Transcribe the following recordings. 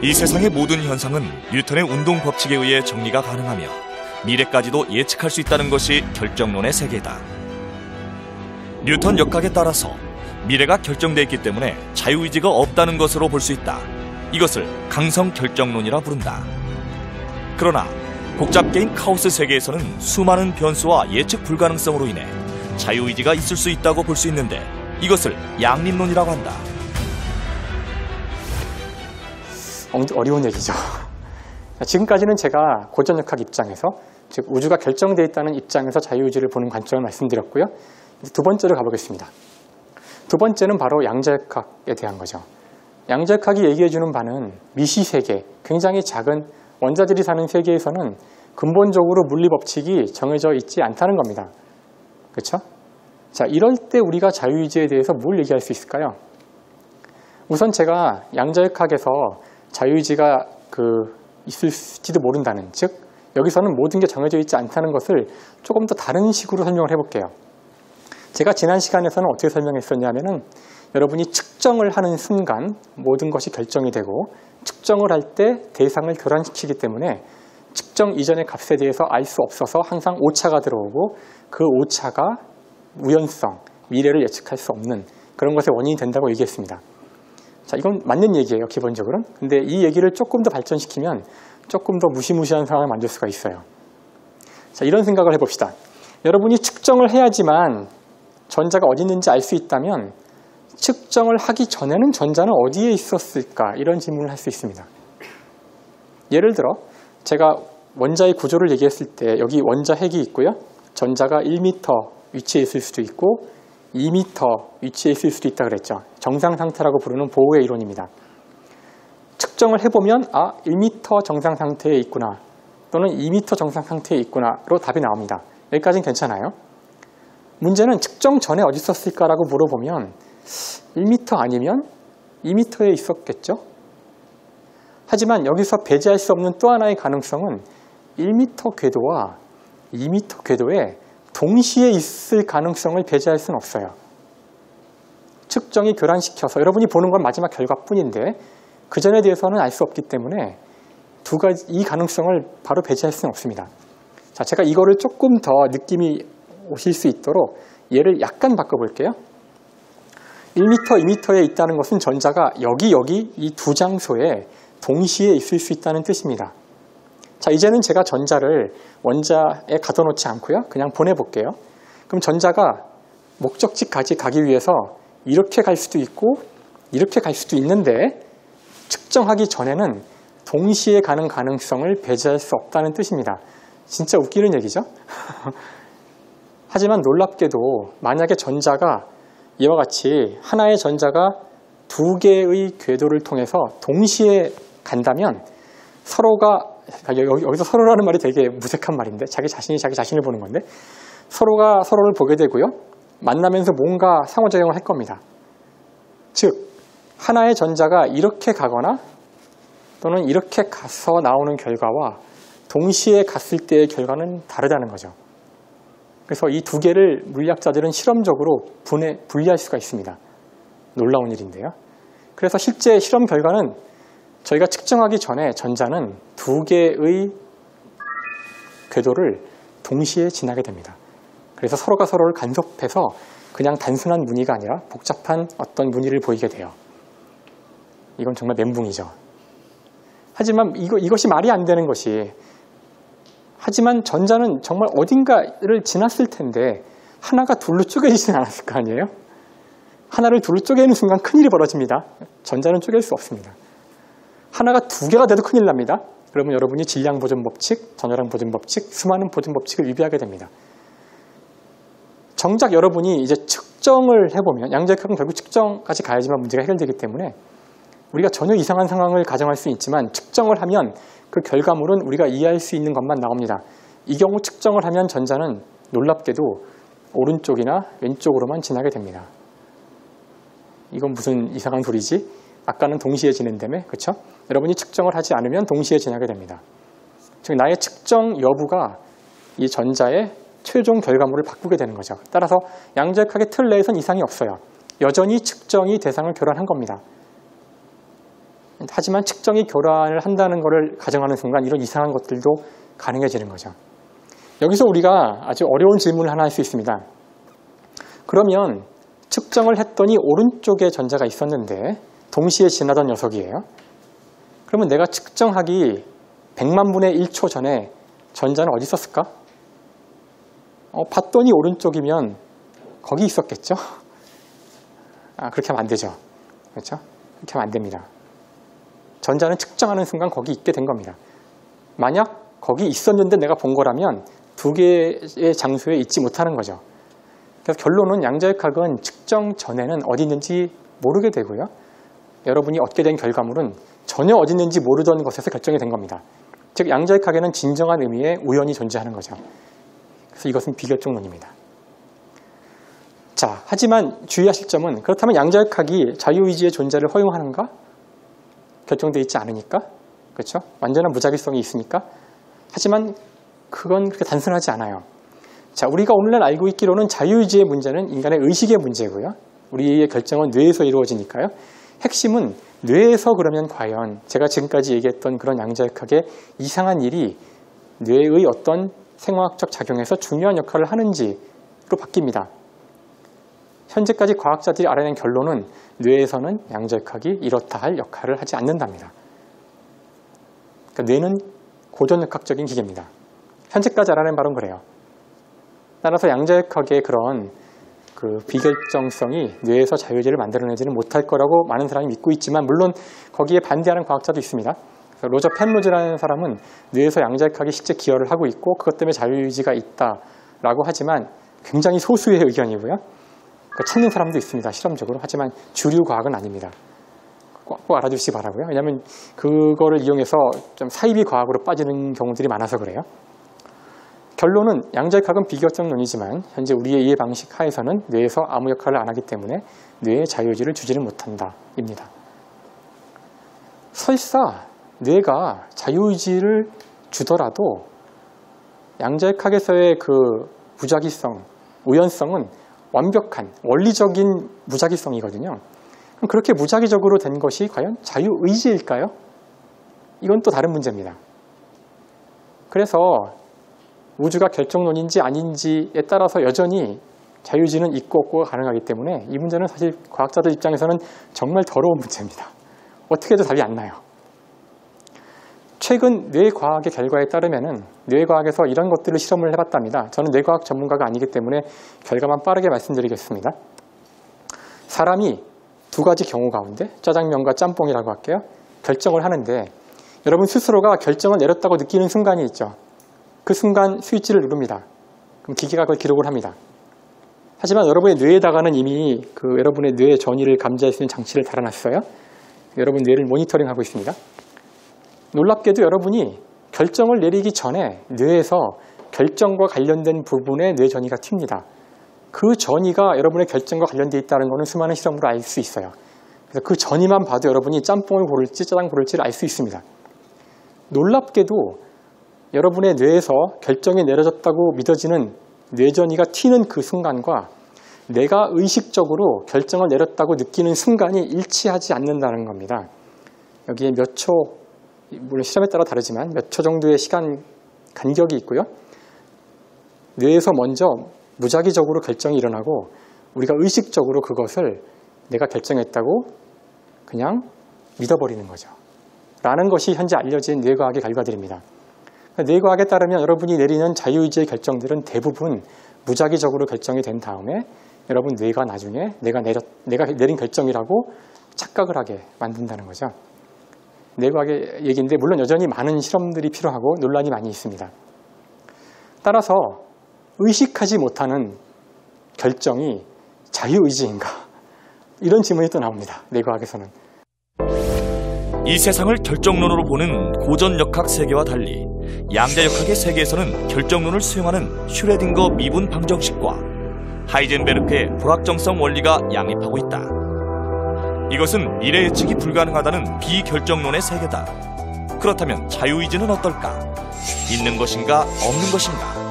이 세상의 모든 현상은 뉴턴의 운동 법칙에 의해 정리가 가능하며 미래까지도 예측할 수 있다는 것이 결정론의 세계다. 뉴턴 역학에 따라서 미래가 결정되어 있기 때문에 자유의지가 없다는 것으로 볼 수 있다. 이것을 강성 결정론이라 부른다. 그러나 복잡 게임 카오스 세계에서는 수많은 변수와 예측 불가능성으로 인해 자유의지가 있을 수 있다고 볼 수 있는데 이것을 양립론이라고 한다. 어려운 얘기죠. 지금까지는 제가 고전역학 입장에서 즉 우주가 결정되어 있다는 입장에서 자유의지를 보는 관점을 말씀드렸고요. 두 번째로 가보겠습니다. 두 번째는 바로 양자역학에 대한 거죠. 양자역학이 얘기해주는 바는 미시세계, 굉장히 작은 원자들이 사는 세계에서는 근본적으로 물리 법칙이 정해져 있지 않다는 겁니다. 그렇죠? 자, 이럴 때 우리가 자유의지에 대해서 뭘 얘기할 수 있을까요? 우선 제가 양자역학에서 자유의지가 그 있을지도 모른다는 즉 여기서는 모든 게 정해져 있지 않다는 것을 조금 더 다른 식으로 설명을 해볼게요. 제가 지난 시간에서는 어떻게 설명했었냐면은 여러분이 측정을 하는 순간 모든 것이 결정이 되고 측정을 할 때 대상을 교란시키기 때문에 측정 이전의 값에 대해서 알 수 없어서 항상 오차가 들어오고 그 오차가 우연성, 미래를 예측할 수 없는 그런 것의 원인이 된다고 얘기했습니다. 자, 이건 맞는 얘기예요, 기본적으로. 근데 이 얘기를 조금 더 발전시키면 조금 더 무시무시한 상황을 만들 수가 있어요. 자, 이런 생각을 해봅시다. 여러분이 측정을 해야지만 전자가 어디 있는지 알 수 있다면 측정을 하기 전에는 전자는 어디에 있었을까? 이런 질문을 할 수 있습니다. 예를 들어 제가 원자의 구조를 얘기했을 때 여기 원자 핵이 있고요. 전자가 1m 위치에 있을 수도 있고 2m 위치에 있을 수도 있다 그랬죠. 정상 상태라고 부르는 보호의 이론입니다. 측정을 해보면 아 1m 정상 상태에 있구나 또는 2m 정상 상태에 있구나로 답이 나옵니다. 여기까지는 괜찮아요. 문제는 측정 전에 어디 있었을까라고 물어보면 1m 아니면 2m에 있었겠죠? 하지만 여기서 배제할 수 없는 또 하나의 가능성은 1m 궤도와 2m 궤도에 동시에 있을 가능성을 배제할 수는 없어요. 측정이 교란시켜서 여러분이 보는 건 마지막 결과뿐인데 그 전에 대해서는 알 수 없기 때문에 두 가지 이 가능성을 바로 배제할 수는 없습니다. 자, 제가 이거를 조금 더 느낌이 오실 수 있도록 얘를 약간 바꿔볼게요. 1m, 2m에 있다는 것은 전자가 여기, 여기 이 두 장소에 동시에 있을 수 있다는 뜻입니다. 자, 이제는 제가 전자를 원자에 가둬놓지 않고요. 그냥 보내볼게요. 그럼 전자가 목적지까지 가기 위해서 이렇게 갈 수도 있고 이렇게 갈 수도 있는데 측정하기 전에는 동시에 가는 가능성을 배제할 수 없다는 뜻입니다. 진짜 웃기는 얘기죠? 하지만 놀랍게도 만약에 전자가 이와 같이 하나의 전자가 두 개의 궤도를 통해서 동시에 간다면 서로가 여기서 서로라는 말이 되게 무색한 말인데 자기 자신이 자기 자신을 보는 건데 서로가 서로를 보게 되고요. 만나면서 뭔가 상호작용을 할 겁니다. 즉 하나의 전자가 이렇게 가거나 또는 이렇게 가서 나오는 결과와 동시에 갔을 때의 결과는 다르다는 거죠. 그래서 이 두 개를 물리학자들은 실험적으로 분해, 분리할 수가 있습니다. 놀라운 일인데요. 그래서 실제 실험 결과는 저희가 측정하기 전에 전자는 두 개의 궤도를 동시에 지나게 됩니다. 그래서 서로가 서로를 간섭해서 그냥 단순한 무늬가 아니라 복잡한 어떤 무늬를 보이게 돼요. 이건 정말 멘붕이죠. 하지만 이거, 이것이 말이 안 되는 것이 하지만 전자는 정말 어딘가를 지났을 텐데 하나가 둘로 쪼개지진 않았을 거 아니에요? 하나를 둘로 쪼개는 순간 큰일이 벌어집니다. 전자는 쪼갤 수 없습니다. 하나가 두 개가 돼도 큰일 납니다. 그러면 여러분이 질량 보존 법칙, 전열량 보존 법칙, 수많은 보존 법칙을 위배하게 됩니다. 정작 여러분이 이제 측정을 해보면 양자역학은 결국 측정까지 가야지만 문제가 해결되기 때문에 우리가 전혀 이상한 상황을 가정할 수 있지만 측정을 하면 그 결과물은 우리가 이해할 수 있는 것만 나옵니다. 이 경우 측정을 하면 전자는 놀랍게도 오른쪽이나 왼쪽으로만 지나게 됩니다. 이건 무슨 이상한 소리지? 아까는 동시에 지낸다며, 그렇죠? 여러분이 측정을 하지 않으면 동시에 지나게 됩니다. 즉 나의 측정 여부가 이 전자의 최종 결과물을 바꾸게 되는 거죠. 따라서 양자역학의 틀 내에선 이상이 없어요. 여전히 측정이 대상을 교란한 겁니다. 하지만 측정이 교란을 한다는 것을 가정하는 순간 이런 이상한 것들도 가능해지는 거죠. 여기서 우리가 아주 어려운 질문을 하나 할 수 있습니다. 그러면 측정을 했더니 오른쪽에 전자가 있었는데 동시에 지나던 녀석이에요. 그러면 내가 측정하기 100만 분의 1초 전에 전자는 어디 있었을까? 어, 봤더니 오른쪽이면 거기 있었겠죠? 아, 그렇게 하면 안 되죠. 그렇죠? 그렇게 하면 안 됩니다. 전자는 측정하는 순간 거기 있게 된 겁니다. 만약 거기 있었는데 내가 본 거라면 두 개의 장소에 있지 못하는 거죠. 그래서 결론은 양자역학은 측정 전에는 어디 있는지 모르게 되고요. 여러분이 얻게 된 결과물은 전혀 어디 있는지 모르던 것에서 결정이 된 겁니다. 즉 양자역학에는 진정한 의미의 우연이 존재하는 거죠. 그래서 이것은 비결정론입니다. 자, 하지만 주의하실 점은 그렇다면 양자역학이 자유의지의 존재를 허용하는가? 결정되어 있지 않으니까. 그렇죠? 완전한 무작위성이 있으니까. 하지만 그건 그렇게 단순하지 않아요. 자, 우리가 오늘날 알고 있기로는 자유의지의 문제는 인간의 의식의 문제고요. 우리의 결정은 뇌에서 이루어지니까요. 핵심은 뇌에서 그러면 과연 제가 지금까지 얘기했던 그런 양자역학의 이상한 일이 뇌의 어떤 생화학적 작용에서 중요한 역할을 하는지로 바뀝니다. 현재까지 과학자들이 알아낸 결론은 뇌에서는 양자역학이 이렇다 할 역할을 하지 않는답니다. 그러니까 뇌는 고전역학적인 기계입니다. 현재까지 알아낸 바로는 그래요. 따라서 양자역학의 그런 그 비결정성이 뇌에서 자유의지를 만들어내지는 못할 거라고 많은 사람이 믿고 있지만 물론 거기에 반대하는 과학자도 있습니다. 로저 펜로즈라는 사람은 뇌에서 양자역학이 실제 기여를 하고 있고 그것 때문에 자유의지가 있다라고 하지만 굉장히 소수의 의견이고요. 그러니까 찾는 사람도 있습니다. 실험적으로. 하지만 주류 과학은 아닙니다. 꼭, 꼭 알아두시기 바라고요. 왜냐하면 그거를 이용해서 좀 사이비 과학으로 빠지는 경우들이 많아서 그래요. 결론은 양자역학은 비결정론이지만 현재 우리의 이해 방식 하에서는 뇌에서 아무 역할을 안 하기 때문에 뇌의 자유의지를 주지는 못한다. 입니다. 설사 뇌가 자유의지를 주더라도 양자역학에서의 그 무작위성, 우연성은 완벽한 원리적인 무작위성이거든요. 그럼 그렇게 무작위적으로 된 것이 과연 자유의지일까요? 이건 또 다른 문제입니다. 그래서 우주가 결정론인지 아닌지에 따라서 여전히 자유의지는 있고 없고가 가능하기 때문에 이 문제는 사실 과학자들 입장에서는 정말 더러운 문제입니다. 어떻게 해도 답이 안 나요. 최근 뇌과학의 결과에 따르면 뇌과학에서 이런 것들을 실험을 해봤답니다. 저는 뇌과학 전문가가 아니기 때문에 결과만 빠르게 말씀드리겠습니다. 사람이 두 가지 경우 가운데 짜장면과 짬뽕이라고 할게요. 결정을 하는데 여러분 스스로가 결정을 내렸다고 느끼는 순간이 있죠. 그 순간 스위치를 누릅니다. 그럼 기계가 그걸 기록을 합니다. 하지만 여러분의 뇌에다가는 이미 그 여러분의 뇌의 전이를 감지할 수 있는 장치를 달아놨어요. 여러분 뇌를 모니터링하고 있습니다. 놀랍게도 여러분이 결정을 내리기 전에 뇌에서 결정과 관련된 부분에 뇌 전이가 튑니다. 그 전이가 여러분의 결정과 관련되어 있다는 것은 수많은 실험으로 알 수 있어요. 그래서 그 전이만 봐도 여러분이 짬뽕을 고를지 짜장 고를지를 알 수 있습니다. 놀랍게도 여러분의 뇌에서 결정이 내려졌다고 믿어지는 뇌전이가 튀는 그 순간과 내가 의식적으로 결정을 내렸다고 느끼는 순간이 일치하지 않는다는 겁니다. 여기에 몇 초, 물론 실험에 따라 다르지만 몇 초 정도의 시간 간격이 있고요. 뇌에서 먼저 무작위적으로 결정이 일어나고 우리가 의식적으로 그것을 내가 결정했다고 그냥 믿어버리는 거죠. 라는 것이 현재 알려진 뇌과학의 결과들입니다. 뇌과학에 따르면 여러분이 내리는 자유의지의 결정들은 대부분 무작위적으로 결정이 된 다음에 여러분 뇌가 나중에 내가 내렸, 내가 내린 결정이라고 착각을 하게 만든다는 거죠. 뇌과학의 얘기인데 물론 여전히 많은 실험들이 필요하고 논란이 많이 있습니다. 따라서 의식하지 못하는 결정이 자유의지인가? 이런 질문이 또 나옵니다. 뇌과학에서는. 이 세상을 결정론으로 보는 고전 역학 세계와 달리 양자역학의 세계에서는 결정론을 수용하는 슈레딩거 미분 방정식과 하이젠베르크의 불확정성 원리가 양립하고 있다. 이것은 미래 예측이 불가능하다는 비결정론의 세계다. 그렇다면 자유의지는 어떨까? 있는 것인가 없는 것인가?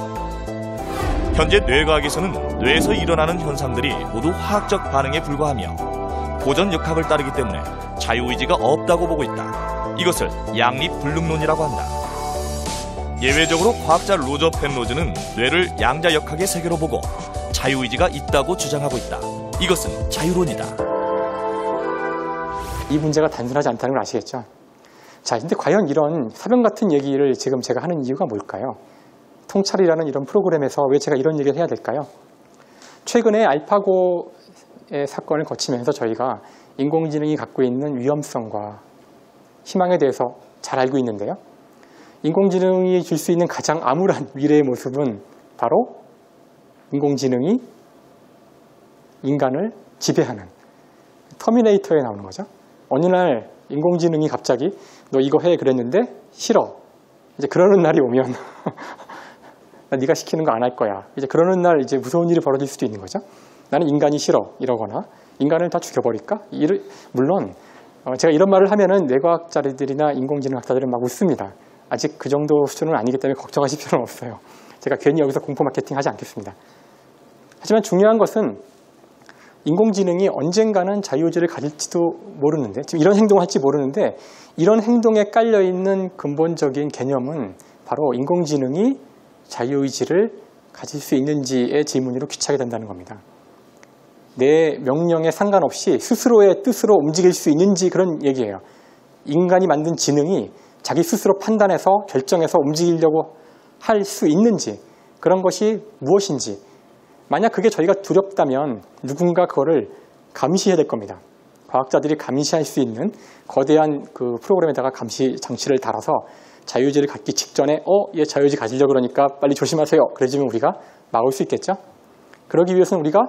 현재 뇌과학에서는 뇌에서 일어나는 현상들이 모두 화학적 반응에 불과하며 고전 역학을 따르기 때문에 자유의지가 없다고 보고 있다. 이것을 양립 불능론이라고 한다. 예외적으로 과학자 로저 펜로즈는 뇌를 양자 역학의 세계로 보고 자유의지가 있다고 주장하고 있다. 이것은 자유론이다. 이 문제가 단순하지 않다는 걸 아시겠죠? 자, 근데 과연 이런 사변 같은 얘기를 지금 제가 하는 이유가 뭘까요? 통찰이라는 이런 프로그램에서 왜 제가 이런 얘기를 해야 될까요? 최근에 알파고의 사건을 거치면서 저희가 인공지능이 갖고 있는 위험성과 희망에 대해서 잘 알고 있는데요. 인공지능이 줄 수 있는 가장 암울한 미래의 모습은 바로 인공지능이 인간을 지배하는 터미네이터에 나오는 거죠. 어느 날 인공지능이 갑자기 너 이거 해 그랬는데 싫어. 이제 그러는 날이 오면 나 네가 시키는 거 안 할 거야. 이제 그러는 날 이제 무서운 일이 벌어질 수도 있는 거죠. 나는 인간이 싫어 이러거나 인간을 다 죽여버릴까? 물론 어, 제가 이런 말을 하면은 뇌과학자들이나 인공지능학자들은 막 웃습니다. 아직 그 정도 수준은 아니기 때문에 걱정하실 필요는 없어요. 제가 괜히 여기서 공포 마케팅 하지 않겠습니다. 하지만 중요한 것은 인공지능이 언젠가는 자유의지를 가질지도 모르는데 지금 이런 행동을 할지 모르는데 이런 행동에 깔려 있는 근본적인 개념은 바로 인공지능이 자유의지를 가질 수 있는지의 질문으로 귀착이 된다는 겁니다. 내 명령에 상관없이 스스로의 뜻으로 움직일 수 있는지 그런 얘기예요. 인간이 만든 지능이 자기 스스로 판단해서 결정해서 움직이려고 할 수 있는지 그런 것이 무엇인지 만약 그게 저희가 두렵다면 누군가 그거를 감시해야 될 겁니다. 과학자들이 감시할 수 있는 거대한 그 프로그램에다가 감시 장치를 달아서 자유의지를 갖기 직전에 어, 얘 자유의지 가지려고 그러니까 빨리 조심하세요. 그래주면 우리가 막을 수 있겠죠? 그러기 위해서는 우리가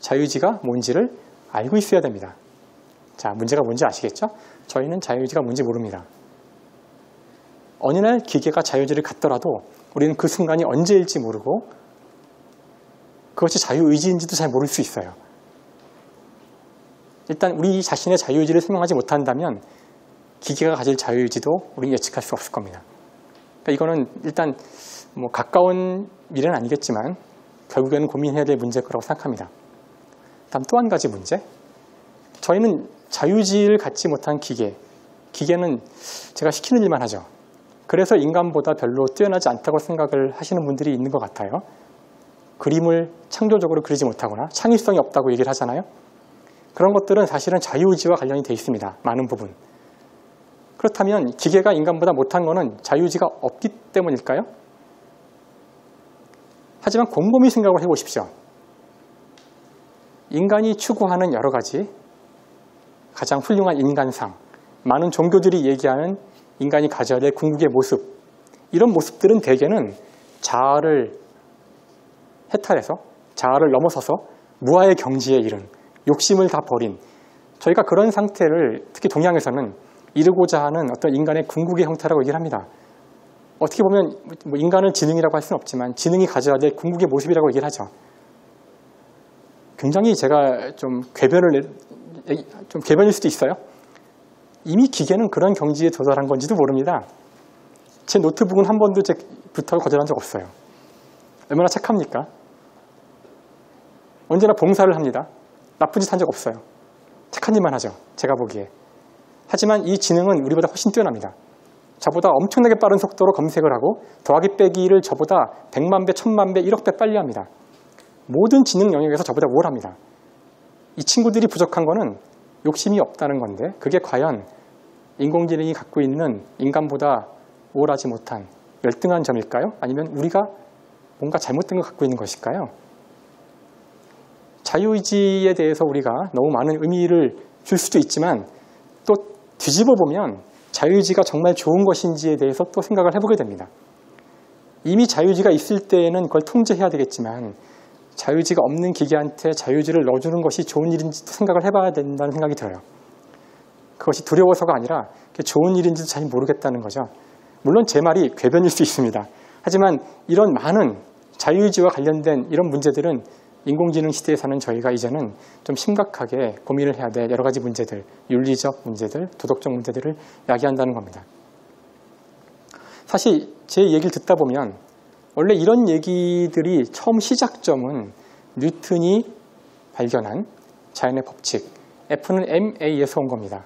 자유의지가 뭔지를 알고 있어야 됩니다. 자, 문제가 뭔지 아시겠죠? 저희는 자유의지가 뭔지 모릅니다. 어느 날 기계가 자유의지를 갖더라도 우리는 그 순간이 언제일지 모르고 그것이 자유의지인지도 잘 모를 수 있어요. 일단 우리 자신의 자유의지를 설명하지 못한다면 기계가 가질 자유의지도 우리는 예측할 수 없을 겁니다. 그러니까 이거는 일단 뭐 가까운 미래는 아니겠지만 결국에는 고민해야 될 문제일 거라고 생각합니다. 다음 또 한 가지 문제. 저희는 자유의지를 갖지 못한 기계, 기계는 제가 시키는 일만 하죠. 그래서 인간보다 별로 뛰어나지 않다고 생각을 하시는 분들이 있는 것 같아요. 그림을 창조적으로 그리지 못하거나 창의성이 없다고 얘기를 하잖아요. 그런 것들은 사실은 자유의지와 관련이 되어 있습니다. 많은 부분. 그렇다면 기계가 인간보다 못한 것은 자유의지가 없기 때문일까요? 하지만 곰곰이 생각을 해보십시오. 인간이 추구하는 여러 가지 가장 훌륭한 인간상, 많은 종교들이 얘기하는 인간이 가져야 될 궁극의 모습, 이런 모습들은 대개는 자아를 해탈해서 자아를 넘어서서 무아의 경지에 이른 욕심을 다 버린 저희가 그런 상태를 특히 동양에서는 이루고자 하는 어떤 인간의 궁극의 형태라고 얘기를 합니다. 어떻게 보면 뭐 인간을 지능이라고 할 수는 없지만 지능이 가져야 될 궁극의 모습이라고 얘기를 하죠. 굉장히 제가 좀 궤변을 좀 궤변일 수도 있어요. 이미 기계는 그런 경지에 도달한 건지도 모릅니다. 제 노트북은 한 번도 제 부탁을 거절한 적 없어요. 얼마나 착합니까? 언제나 봉사를 합니다. 나쁜 짓 한 적 없어요. 착한 일만 하죠. 제가 보기에. 하지만 이 지능은 우리보다 훨씬 뛰어납니다. 저보다 엄청나게 빠른 속도로 검색을 하고 더하기 빼기를 저보다 100만 배, 1000만 배, 1억 배 빨리 합니다. 모든 지능 영역에서 저보다 우월합니다. 이 친구들이 부족한 거는 욕심이 없다는 건데 그게 과연 인공지능이 갖고 있는 인간보다 우월하지 못한 열등한 점일까요? 아니면 우리가 뭔가 잘못된 걸 갖고 있는 것일까요? 자유의지에 대해서 우리가 너무 많은 의미를 줄 수도 있지만 또 뒤집어 보면 자유의지가 정말 좋은 것인지에 대해서 또 생각을 해보게 됩니다. 이미 자유의지가 있을 때에는 그걸 통제해야 되겠지만 자유의지가 없는 기계한테 자유의지를 넣어주는 것이 좋은 일인지도 생각을 해봐야 된다는 생각이 들어요. 그것이 두려워서가 아니라 좋은 일인지도 잘 모르겠다는 거죠. 물론 제 말이 궤변일 수 있습니다. 하지만 이런 많은 자유의지와 관련된 이런 문제들은 인공지능 시대에 사는 저희가 이제는 좀 심각하게 고민을 해야 될 여러 가지 문제들, 윤리적 문제들, 도덕적 문제들을 야기한다는 겁니다. 사실 제 얘기를 듣다 보면 원래 이런 얘기들이 처음 시작점은 뉴턴이 발견한 자연의 법칙, F는 MA에서 온 겁니다.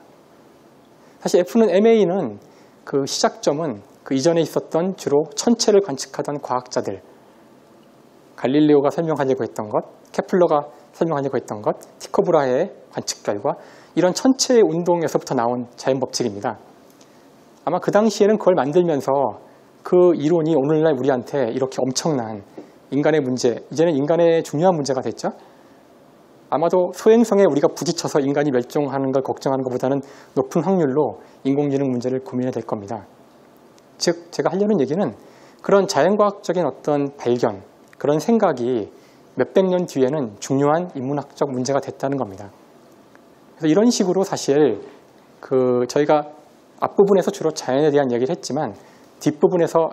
사실 F는 MA는 그 시작점은 그 이전에 있었던 주로 천체를 관측하던 과학자들, 갈릴레오가 설명하려고 했던 것, 케플러가 설명하려고 했던 것, 티코브라의 관측 결과, 이런 천체의 운동에서부터 나온 자연 법칙입니다. 아마 그 당시에는 그걸 만들면서 그 이론이 오늘날 우리한테 이렇게 엄청난 인간의 문제, 이제는 인간의 중요한 문제가 됐죠. 아마도 소행성에 우리가 부딪혀서 인간이 멸종하는 걸 걱정하는 것보다는 높은 확률로 인공지능 문제를 고민해야 될 겁니다. 즉, 제가 하려는 얘기는 그런 자연과학적인 어떤 발견, 그런 생각이 몇백 년 뒤에는 중요한 인문학적 문제가 됐다는 겁니다. 그래서 이런 식으로 사실 그 저희가 앞부분에서 주로 자연에 대한 얘기를 했지만 뒷부분에서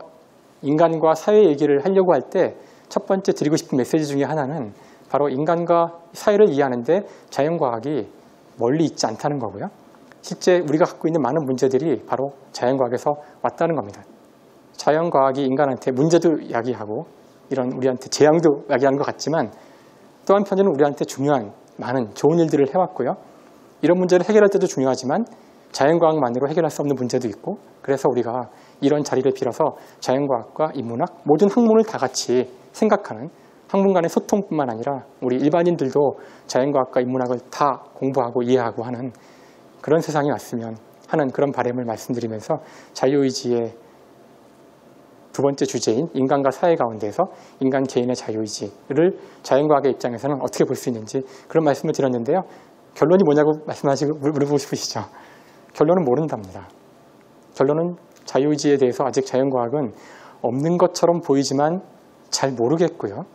인간과 사회 얘기를 하려고 할 때 첫 번째 드리고 싶은 메시지 중에 하나는 바로 인간과 사회를 이해하는데 자연과학이 멀리 있지 않다는 거고요. 실제 우리가 갖고 있는 많은 문제들이 바로 자연과학에서 왔다는 겁니다. 자연과학이 인간한테 문제도 이야기하고 이런 우리한테 재앙도 이야기하는 것 같지만 또 한편으로는 우리한테 중요한 많은 좋은 일들을 해왔고요. 이런 문제를 해결할 때도 중요하지만 자연과학만으로 해결할 수 없는 문제도 있고 그래서 우리가 이런 자리를 빌어서 자연과학과 인문학 모든 학문을 다 같이 생각하는 학문 간의 소통뿐만 아니라 우리 일반인들도 자연과학과 인문학을 다 공부하고 이해하고 하는 그런 세상이 왔으면 하는 그런 바람을 말씀드리면서 자유의지의 두 번째 주제인 인간과 사회 가운데서 인간 개인의 자유의지를 자연과학의 입장에서는 어떻게 볼 수 있는지 그런 말씀을 드렸는데요. 결론이 뭐냐고 말씀하시고 물어보고 싶으시죠? 결론은 모른답니다. 결론은 자유의지에 대해서 아직 자연과학은 없는 것처럼 보이지만 잘 모르겠고요.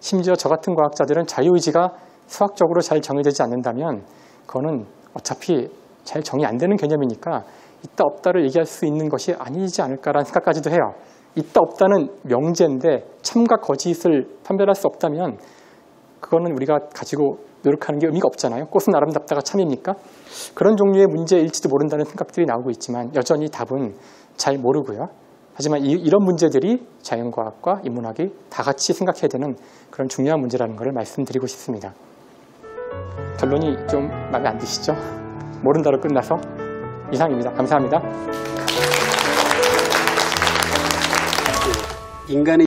심지어 저 같은 과학자들은 자유의지가 수학적으로 잘 정의되지 않는다면 그거는 어차피 잘 정의 안 되는 개념이니까 있다 없다를 얘기할 수 있는 것이 아니지 않을까라는 생각까지도 해요. 있다 없다는 명제인데 참과 거짓을 판별할 수 없다면 그거는 우리가 가지고 노력하는 게 의미가 없잖아요. 꽃은 아름답다가 참입니까? 그런 종류의 문제일지도 모른다는 생각들이 나오고 있지만 여전히 답은 잘 모르고요. 하지만 이, 런 문제들이 자연과학과 인문학이 다 같이 생각해야 되는 그런 중요한 문제라는 것을 말씀드리고 싶습니다. 결론이 좀 마음에 안 드시죠? 모른다로 끝나서 이상입니다. 감사합니다. 인간의